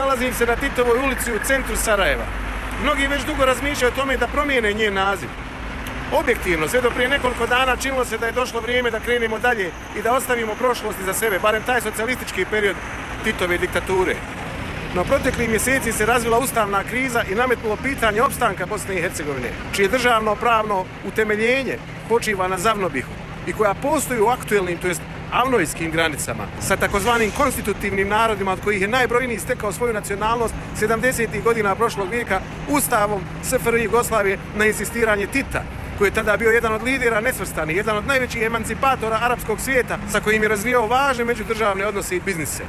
Nalazim se na Titovoj ulici u centru Sarajeva. Mnogi već dugo razmišljaju o tome da promijene njen naziv. Objektivno, sve do prije nekoliko dana činilo se da je došlo vrijeme da krenemo dalje i da ostavimo prošlosti za sebe, barem taj socijalistički period Titove diktature. No protekli mjeseci se razvila ustavna kriza i nametnulo pitanje opstanka Bosne i Hercegovine, čije državno pravno utemeljenje počiva na Zavnobihu i koja postoji u aktuelnim, to jest avnojskim granicama, sa takozvanim konstitutivnim narodima od kojih je najbrojniji stekao svoju nacionalnost 70. godina prošlog vijeka ustavom SFRJ Jugoslavije na insistiranje Tita, koji je tada bio jedan od lidera nesvrstani, jedan od najvećih emancipatora arapskog svijeta sa kojim je razvijao važne međudržavne odnose i biznise.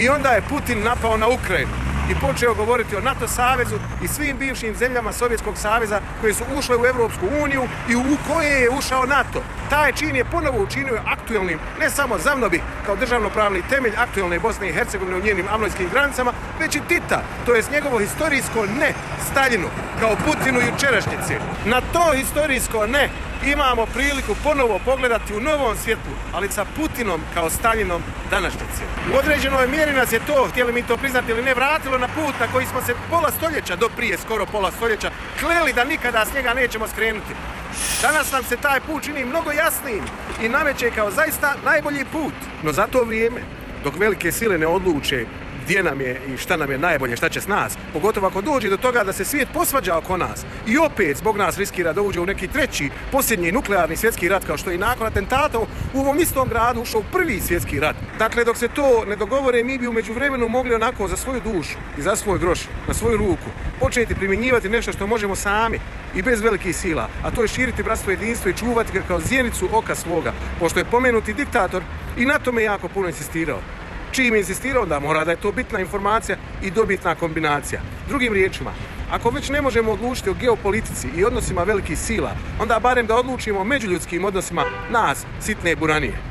I onda je Putin napao na Ukrajinu i počeo govoriti o NATO savezu i svim bivšim zemljama Sovjetskog saveza koje su ušle u Evropsku uniju i u koje je ušao NATO. Taj čin je ponovo učinio aktuelnim, ne samo Zavnobi kao državnopravni temelj aktuelne Bosne i Hercegovine u njenim amnojskim granicama, već i Tita, to je njegovo historijsko ne Staljinu, kao Putinu i učerašnjici. Na to historijsko ne imamo priliku ponovo pogledati u novom svijetu, ali sa Putinom kao Stalinom današnjice. U određenoj mjeri nas je to, htjeli mi to priznati ili ne, vratilo na put na koji smo se pola stoljeća, do prije skoro pola stoljeća, kleli da nikada s njega nećemo skrenuti. Danas nam se taj put čini mnogo jasnijim i nameće kao zaista najbolji put. No za to vrijeme, dok velike sile ne odluče gdje nam je i šta nam je najbolje, šta će s nas. Pogotovo ako dođe do toga da se svijet posvađa oko nas i opet zbog nas riskira da uđe u neki treći, posljednji nuklearni svjetski rat, kao što je i nakon atentata u ovom istom gradu ušao prvi svjetski rat. Dakle, dok se to ne dogovore, mi bi umeđu vremenu mogli onako za svoju dušu i za svoj groš, na svoju ruku, početi primjenjivati nešto što možemo sami i bez velikih sila, a to je širiti bratstvo jedinstvo i čuvati ga kao zjenicu oka svoga, pošto je pomenuti diktator i na tome jako puno insistirao čim je insistirao da mora da je to bitna informacija i dobitna kombinacija. Drugim riječima, ako već ne možemo odlučiti o geopolitici i odnosima velikih sila, onda barem da odlučimo o međuljudskim odnosima nas, sitne buranije.